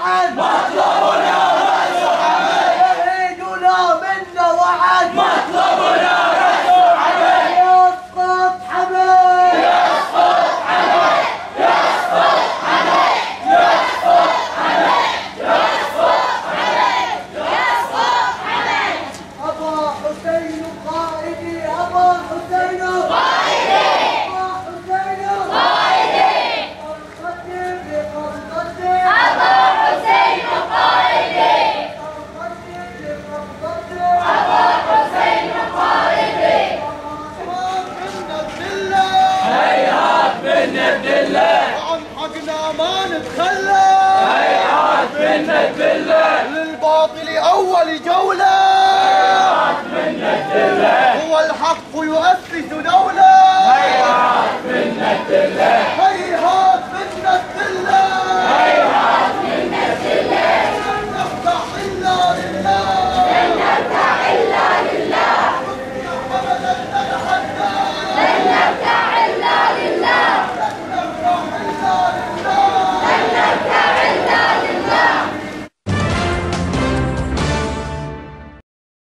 وعد. مطلبنا رأس حمد يعيدنا منا وعد. مطلبنا رأس حمد يسقط حمد يسقط حمد يسقط حمد يسقط حمد يسقط حمد يسقط حمد أبا حسين قائدي أبا حسين. الباطل